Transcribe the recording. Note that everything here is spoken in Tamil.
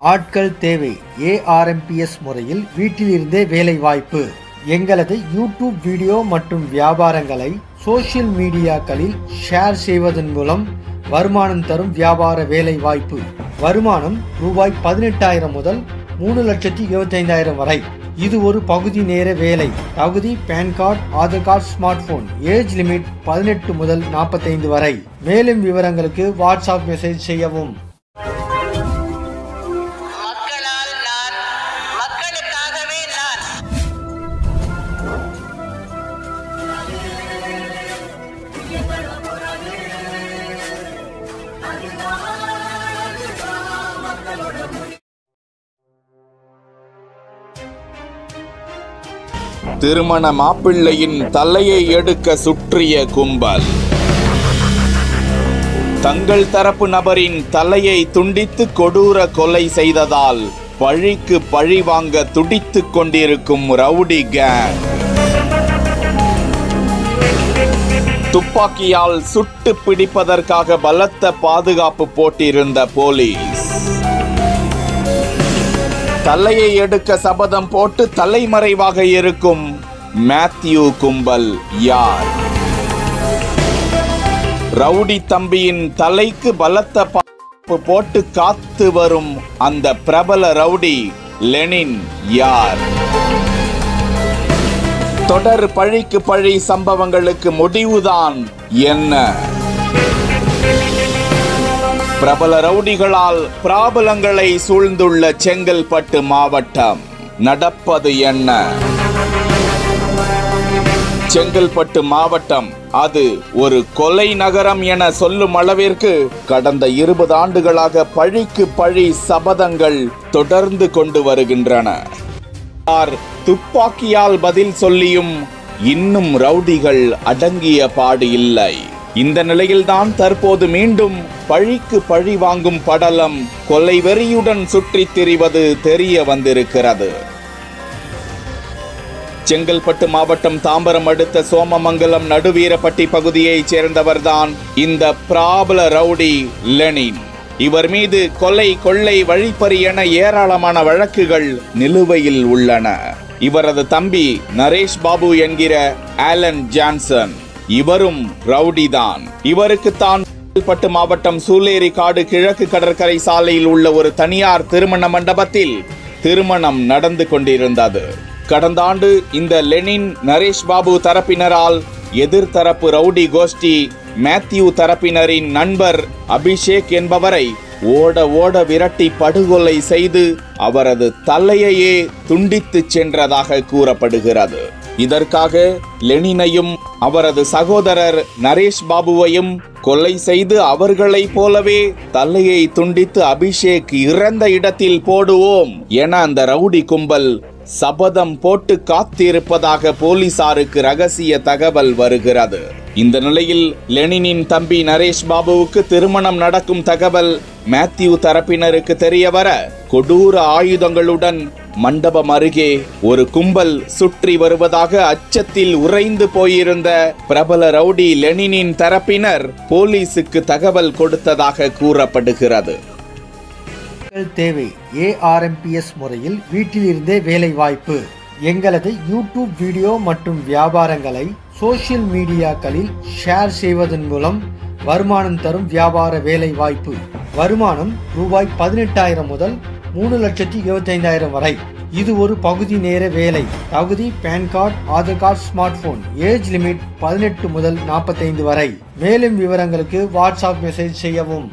ஆட்கள் தேவை. ஏஆர்எம்பிஎஸ் முறையில் வீட்டிலிருந்தே வேலை வாய்ப்பு எங்களது யூடியூப் வீடியோ மற்றும் வியாபாரங்களை சோஷியல் மீடியாக்களில் ஷேர் செய்வதன் மூலம் வருமானம் தரும் வியாபார வேலை வாய்ப்பு வருமானம் ரூபாய் பதினெட்டாயிரம் முதல் மூணு லட்சத்தி இருபத்தைந்தாயிரம் வரை. இது ஒரு பகுதி நேர வேலை. தகுதி PAN card Aadhaar card smart phone. Age limit பதினெட்டு முதல் நாற்பத்தைந்து வரை. மேலும் விவரங்களுக்கு வாட்ஸ்அப் மெசேஜ் செய்யவும். திருமண மாப்பிள்ளையின் தலையை எடுக்க சுற்றிய கும்பல். தங்கள் தரப்பு நபரின் தலையை துண்டித்து கொடூர கொலை செய்ததால் பழிக்கு பழி வாங்க துடித்துக் கொண்டிருக்கும் ரவுடி கேங் துப்பாக்கியால் சுட்டு பிடிப்பதற்காக பலத்த பாதுகாப்பு போட்டிருந்த போலீஸ். தலையை எடுக்க சபதம் போட்டு தலைமறைவாக இருக்கும் மேத்யூ கும்பல் யார்? ரவுடி தம்பியின் தலைக்கு பலத்த பாதுகாப்பு போட்டு காத்து வரும் அந்த பிரபல ரவுடி லெனின் யார்? தொடர் பழிக்கு பழி சம்பவங்களுக்கு முடிவுதான் என்ன? பிரபல ரவுடிகளால் பிராபலங்களை சூழ்ந்துள்ள செங்கல்பட்டு மாவட்டம் நடப்பது என்ன? செங்கல்பட்டு மாவட்டம் அது ஒரு கொலை நகரம் என சொல்லும் அளவிற்கு கடந்த இருபது ஆண்டுகளாக பழிக்கு பழி சபதங்கள் தொடர்ந்து கொண்டு வருகின்றன. துப்பாக்கியால் பதில் சொல்லியும் இன்னும் ரவுடிகள் அடங்கிய பாடு இல்லை. இந்த நிலையில்தான் தற்போது மீண்டும் பழிக்கு பழி வாங்கும் படலம் கொலை வெறியுடன் சுற்றித் திரிவது தெரிய வந்திருக்கிறது. செங்கல்பட்டு மாவட்டம் தாம்பரம் அடுத்த சோமமங்கலம் நடுவீரப்பட்டி பகுதியைச் சேர்ந்தவர்தான் இந்த பிராபல ரவுடி லெனின். இவர் மீது கொலை கொள்ளை வழிப்பறி என ஏராளமான வழக்குகள் நிலுவையில் உள்ளன. இவரது தம்பி நரேஷ் பாபு என்கிற ஆலன் ஜான்சன் இவரும் ரவுடிதான். இவருக்கு தான் பட்டு மாவட்டம் சூலேரி காடு கிழக்கு கடற்கரை சாலையில் உள்ள ஒரு தனியார் திருமண மண்டபத்தில் திருமணம் நடந்து கொண்டிருந்தது. கடந்த ஆண்டு இந்த லெனின் நரேஷ் பாபு தரப்பினரால் எதிர்தரப்பு ரவுடி கோஷ்டி மேத்யூ தரப்பினரின் நண்பர் அபிஷேக் என்பவரை ஓட ஓட விரட்டி படுகொலை செய்து அவரது தலையையே துண்டித்துச் சென்றதாக கூறப்படுகிறது. இதற்காக லெனினையும் அவரது சகோதரர் நரேஷ் பாபுவையும் கொலை செய்து அவர்களைப் போலவே தலையை துண்டித்து அபிஷேக் இறந்த இடத்தில் போடுவோம் என அந்த ரவுடி கும்பல் சபதம் போட்டு காத்திருப்பதாக போலீசாருக்கு ரகசிய தகவல் வருகிறது. இந்த நிலையில் லெனினின் தம்பி நரேஷ் பாபுவுக்கு திருமணம் நடக்கும் தகவல் மேத்யூ தரப்பினருக்கு தெரியவர கொடூர ஆயுதங்களுடன் மண்டபம் அருகே ஒரு கும்பல் சுற்றி வருவதாக அச்சத்தில் உறைந்து போயிருந்த பிரபல ரவுடி லெனினின் தரப்பினர் போலீசுக்கு தகவல் கொடுத்ததாக கூறப்படுகிறது. தேவை. ஏஆர்எம்பிஎஸ் முறையில் வீட்டிலிருந்தே வேலை வாய்ப்பு எங்களது யூடியூப் வீடியோ மற்றும் வியாபாரங்களை சோஷியல் மீடியாக்களில் ஷேர் செய்வதன் மூலம் வருமானம் தரும் வியாபார வேலை வாய்ப்பு வருமானம் ரூபாய் பதினெட்டாயிரம் முதல் மூணு லட்சத்தி இருபத்தைந்தாயிரம் வரை. இது ஒரு பகுதி நேர வேலை. தகுதி PAN card Aadhaar card smart phone age limit பதினெட்டு முதல் நாற்பத்தைந்து வரை. மேலும் விவரங்களுக்கு வாட்ஸ்அப் மெசேஜ் செய்யவும்.